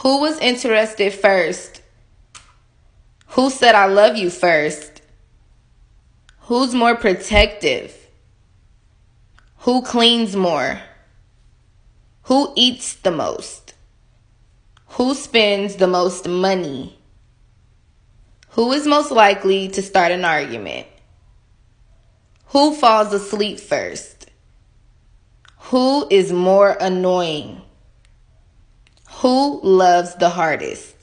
Who was interested first? Who said I love you first? Who's more protective? Who cleans more? Who eats the most? Who spends the most money? Who is most likely to start an argument? Who falls asleep first? Who is more annoying? Who loves the hardest?